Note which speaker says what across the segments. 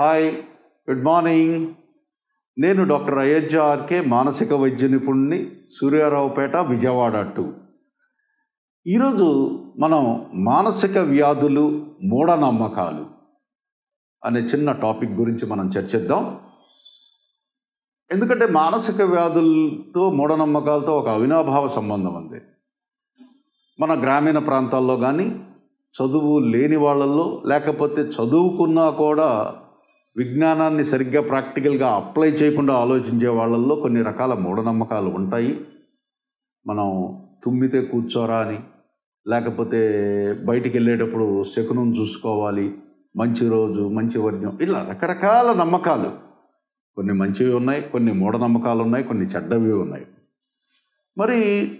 Speaker 1: Hi good morning. నేను doctor Ayodhya RK మానసిక వైద్య నిపుణుని సూర్యారావుపేట విజయవాడ టూ ఈరోజు మనం మానసిక వ్యాధులు మూఢనమ్మకాలు అనే చిన్న టాపిక్ గురించి మనం చర్చిద్దాం. ఎందుకంటే మానసిక వ్యాధులతో మూఢనమ్మకాలతో ఒక అవినాభావ సంబంధం ఉంది. మన గ్రామీణ ప్రాంతాల్లో కానీ చదువు లేని వాళ్ళల్లో లేకపోతే చదువుకున్నా కూడా విజ్ఞానాన్ని సరిగ్గా ప్రాక్టికల్గా అప్లై చేయకుండా ఆలోచించే వాళ్ళల్లో కొన్ని రకాల మూఢనమ్మకాలు ఉంటాయి. మనం తుమ్మితే కూర్చోరా అని లేకపోతే బయటికి వెళ్ళేటప్పుడు శకునం చూసుకోవాలి మంచి రోజు మంచి వర్ణం ఇలా రకరకాల నమ్మకాలు. కొన్ని మంచివి ఉన్నాయి కొన్ని మూఢనమ్మకాలు ఉన్నాయి కొన్ని చెడ్డవి ఉన్నాయి. మరి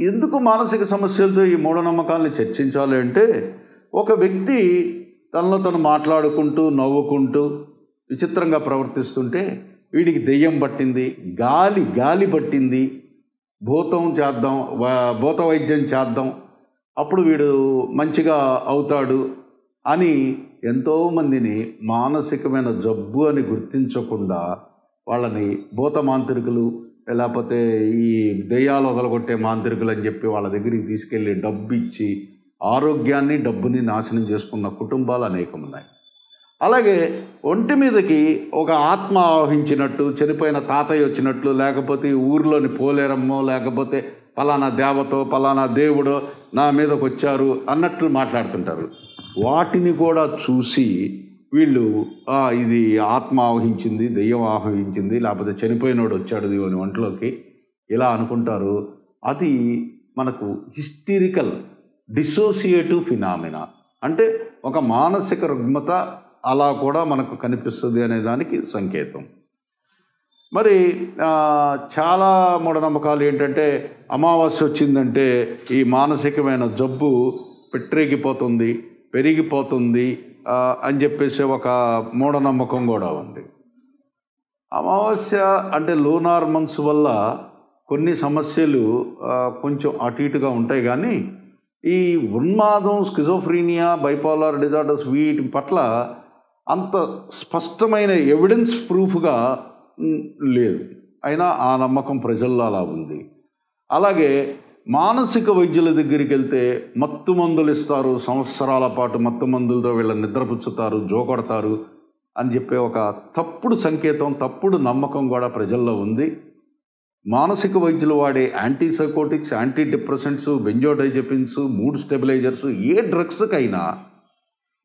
Speaker 1: ఎందుకు మానసిక సమస్యలతో ఈ మూఢనమ్మకాలని చర్చించాలి అంటే ఒక వ్యక్తి తనలో తను మాట్లాడుకుంటూ నవ్వుకుంటూ విచిత్రంగా ప్రవర్తిస్తుంటే వీడికి దెయ్యం పట్టింది గాలి గాలి పట్టింది. భూతం చేద్దాం భూత వైద్యం చేద్దాం. అప్పుడు వీడు మంచిగా అవుతాడు అని ఎంతోమందిని మానసికమైన జబ్బు అని గుర్తించకుండా వాళ్ళని భూత మాంత్రికులు లేకపోతే ఈ దెయ్యాలు వదలగొట్టే మాంత్రికులు అని చెప్పి వాళ్ళ దగ్గరికి తీసుకెళ్ళి డబ్బు ఇచ్చి ఆరోగ్యాన్ని డబ్బుని నాశనం చేసుకున్న కుటుంబాలు అనేకం ఉన్నాయి అలాగే ఒంటి మీదకి ఒక ఆత్మ ఆవహించినట్టు చనిపోయిన తాతయ్య వచ్చినట్లు లేకపోతే ఊర్లోని పోలేరమ్మో లేకపోతే పలానా దేవతో పలానా దేవుడో నా మీదకి వచ్చారు అన్నట్లు మాట్లాడుతుంటారు. వాటిని కూడా చూసి వీళ్ళు ఇది ఆత్మ ఆవహించింది దెయ్యం ఆవహించింది లేకపోతే చనిపోయినోడు వచ్చాడు దీని ఒంట్లోకి. ఇలా అనుకుంటారు. అది మనకు హిస్టరికల్ డిసోసియేటివ్ ఫినామినా అంటే ఒక మానసిక రుగ్మత అలా కూడా మనకు కనిపిస్తుంది అనే దానికి సంకేతం. మరి చాలా మూఢనమ్మకాలు ఏంటంటే అమావాస్య వచ్చిందంటే ఈ మానసికమైన జబ్బు పెట్టరేగిపోతుంది పెరిగిపోతుంది అని చెప్పేసి ఒక మూఢనమ్మకం కూడా ఉంది. అమావాస్య అంటే లూనార్ మంత్స్ వల్ల కొన్ని సమస్యలు కొంచెం అటు ఇటుగా ఉంటాయి కానీ ఈ ఉన్మాదం స్కిజోఫ్రీనియా బైపోలార్ డిజార్డర్స్ వీటి పట్ల అంత స్పష్టమైన ఎవిడెన్స్ ప్రూఫ్గా లేదు. అయినా ఆ నమ్మకం ప్రజల్లో అలా ఉంది. అలాగే మానసిక వైద్యుల దగ్గరికి వెళ్తే మత్తు మందులు ఇస్తారు సంవత్సరాల పాటు మత్తు మందులతో వీళ్ళని నిద్రపుచ్చుతారు జోకొడతారు అని చెప్పే ఒక తప్పుడు సంకేతం తప్పుడు నమ్మకం కూడా ప్రజల్లో ఉంది. మానసిక వైద్యులు వాడే antipsychotics antidepressants benzodiazepines mood stabilizers ఏ డ్రగ్స్కైనా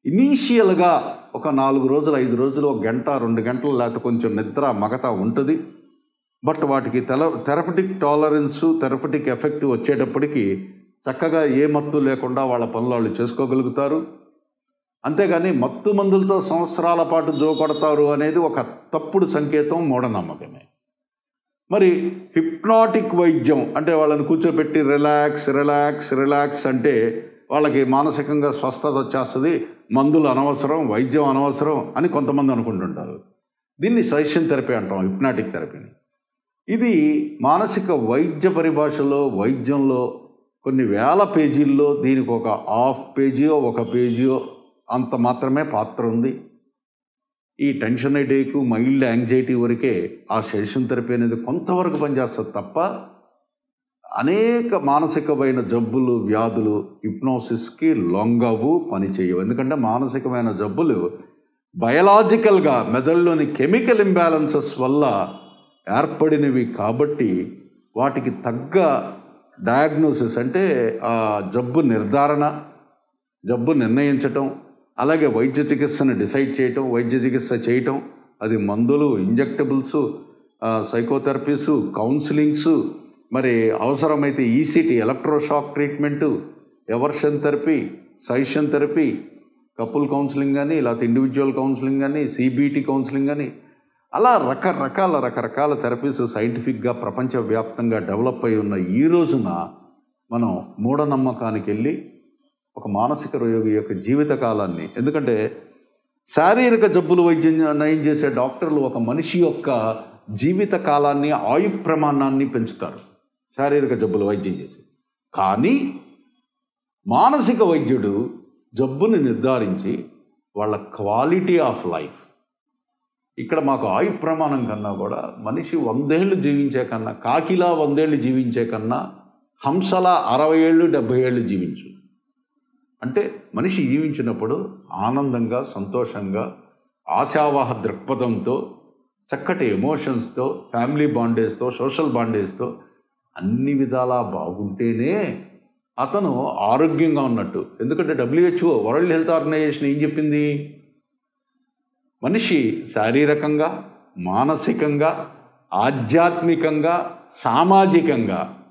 Speaker 1: ఇనీషియల్గా ఒక నాలుగు రోజులు ఐదు రోజులు ఒక గంట రెండు గంటలు లేకపోతే కొంచెం నిద్ర మగత ఉంటుంది. బట్ వాటికి తెల థెరపటిక్ టాలరెన్స్ థెరపటిక్ ఎఫెక్ట్ వచ్చేటప్పటికి చక్కగా ఏ మత్తు లేకుండా వాళ్ళ పనులు వాళ్ళు చేసుకోగలుగుతారు. అంతేగాని మత్తు మందులతో సంవత్సరాల పాటు జోకొడతారు అనేది ఒక తప్పుడు సంకేతం మూఢనమ్మకమే. మరి హిప్నాటిక్ వైద్యం అంటే వాళ్ళని కూర్చోబెట్టి రిలాక్స్ రిలాక్స్ రిలాక్స్ అంటే వాళ్ళకి మానసికంగా స్వస్థత వచ్చేస్తుంది మందులు అనవసరం వైద్యం అనవసరం అని కొంతమంది అనుకుంటుంటారు. దీన్ని సజెషన్ థెరపీ అంటాం హిప్నాటిక్ థెరపీని ఇది మానసిక వైద్య పరిభాషలో వైద్యంలో కొన్ని వేల పేజీల్లో దీనికి ఒక హాఫ్ పేజీయో ఒక పేజీయో అంత మాత్రమే పాత్ర ఉంది. ఈ టెన్షన్ హెడేకు మైల్డ్ యాంగ్జైటీ వరకే ఆ సెషన్ థెరపీ అనేది కొంతవరకు పనిచేస్తుంది తప్ప అనేక మానసికమైన జబ్బులు వ్యాధులు హిప్నోసిస్కి లొంగవు పనిచేయవు ఎందుకంటే మానసికమైన జబ్బులు బయలాజికల్గా మెదడులోని కెమికల్ ఇంబ్యాలెన్సెస్ వల్ల ఏర్పడినవి కాబట్టి వాటికి తగ్గ డయాగ్నోసిస్ అంటే ఆ జబ్బు నిర్ధారణ జబ్బు నిర్ణయించటం అలాగే వైద్య చికిత్సను డిసైడ్ చేయటం వైద్య చికిత్స చేయటం అది మందులు ఇంజెక్టబుల్స్ సైకోథెరపీస్ కౌన్సిలింగ్స్ మరి అవసరమైతే ECT electroshock treatment aversion therapy session therapy couple counselling కానీ లేకపోతే ఇండివిజువల్ కౌన్సిలింగ్ కానీ సిబిటి కౌన్సిలింగ్ కానీ అలా రకరకాల రకరకాల థెరపీస్ సైంటిఫిక్గా ప్రపంచవ్యాప్తంగా డెవలప్ అయి ఉన్న ఈ రోజున మనం మూఢనమ్మకానికి వెళ్ళి ఒక మానసిక రోగి యొక్క జీవితకాలాన్ని. ఎందుకంటే శారీరక జబ్బులు వైద్యం నయం చేసే డాక్టర్లు ఒక మనిషి యొక్క జీవిత కాలాన్ని ఆయు ప్రమాణాన్ని పెంచుతారు. శారీరక జబ్బులు వైద్యం చేసి. కానీ మానసిక వైద్యుడు జబ్బుని నిర్ధారించి వాళ్ళ క్వాలిటీ ఆఫ్ లైఫ్. ఇక్కడ మాకు ఆయు ప్రమాణం కన్నా కూడా మనిషి వందేళ్ళు జీవించే కన్నా కాకిలా వందేళ్ళు జీవించే కన్నా హంసలా అరవై ఏళ్ళు డెబ్భై ఏళ్ళు జీవించు. అంటే మనిషి జీవించినప్పుడు ఆనందంగా సంతోషంగా ఆశావాహ దృక్పథంతో చక్కటి ఎమోషన్స్తో ఫ్యామిలీ బాండేజ్తో సోషల్ బాండేజ్తో అన్ని విధాలా బాగుంటేనే అతను ఆరోగ్యంగా ఉన్నట్టు. ఎందుకంటే డబ్ల్యూహెచ్ఓ వరల్డ్ హెల్త్ ఆర్గనైజేషన్ ఏం చెప్పింది? మనిషి శారీరకంగా మానసికంగా ఆధ్యాత్మికంగా సామాజికంగా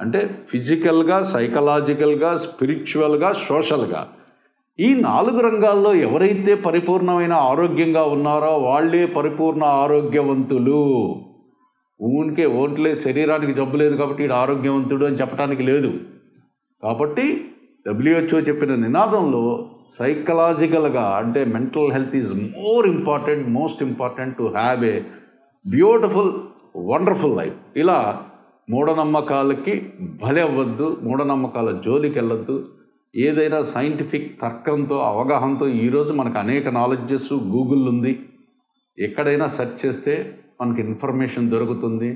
Speaker 1: అంటే ఫిజికల్గా సైకలాజికల్గా స్పిరిచువల్గా సోషల్గా. ఈ నాలుగు రంగాల్లో ఎవరైతే పరిపూర్ణమైన ఆరోగ్యంగా ఉన్నారో వాళ్ళే పరిపూర్ణ ఆరోగ్యవంతులు. ఊనికే ఓట్లే శరీరానికి జబ్బు లేదు కాబట్టి వీడు ఆరోగ్యవంతుడు అని చెప్పడానికి లేదు. కాబట్టి డబ్ల్యూహెచ్ఓ చెప్పిన నినాదంలో సైకలాజికల్గా అంటే mental health is more important most important to have a beautiful wonderful life. ఇలా మూఢనమ్మకాలకి బలి అవ్వద్దు మూఢనమ్మకాల జోలికి వెళ్ళొద్దు ఏదైనా సైంటిఫిక్ తర్కంతో అవగాహనతో ఈరోజు మనకు అనేక నాలెడ్జెస్ గూగుల్ ఉంది ఎక్కడైనా సెర్చ్ చేస్తే మనకి ఇన్ఫర్మేషన్ దొరుకుతుంది.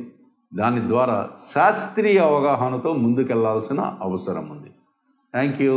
Speaker 1: దాని ద్వారా శాస్త్రీయ అవగాహనతో ముందుకెళ్ళాల్సిన అవసరం ఉంది థ్యాంక్ యూ